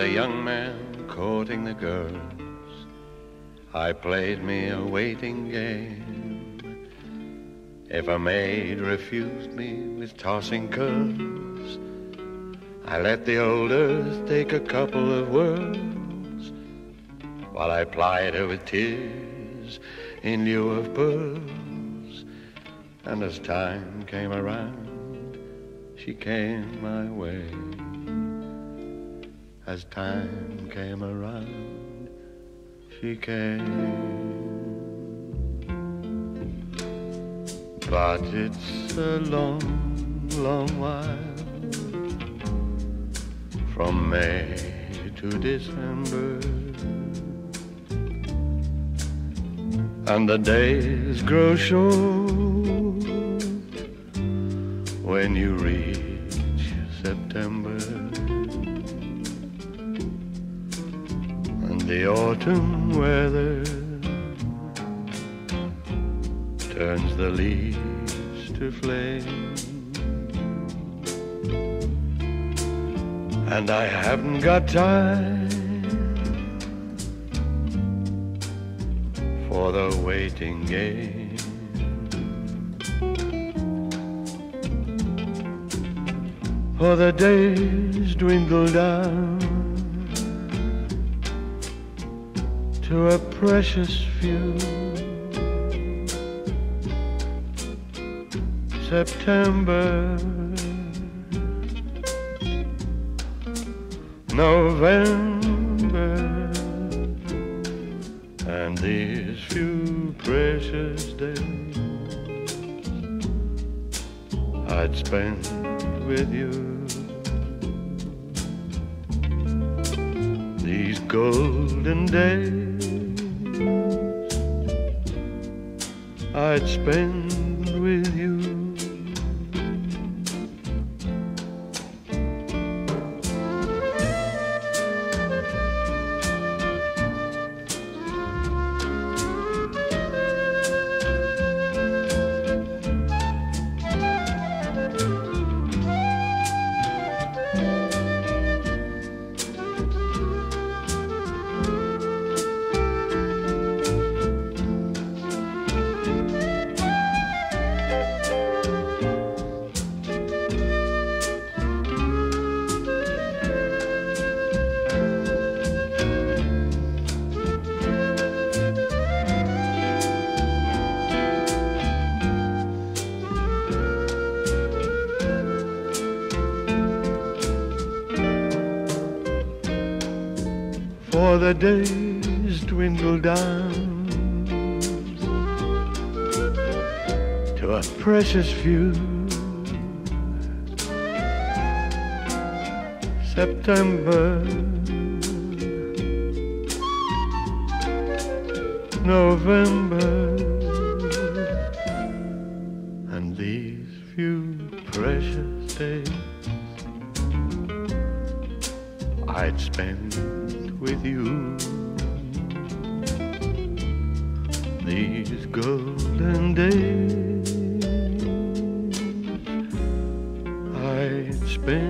a young man courting the girls, I played me a waiting game. If a maid refused me with tossing curls, I let the old earth take a couple of whirls while I plied her with tears in lieu of pearls. And as time came around, she came my way as time came around, she came. But it's a long, long while from May to December. And the days grow short when you reach September. The autumn weather turns the leaves to flame. And I haven't got time for the waiting game. For the days dwindle down to a precious few. September, November, and these few precious days I'd spend with you. These golden days I'd spend with you. For the days dwindle down to a precious few. September, November, and these few precious days I'd spend with you. These golden days I'd spend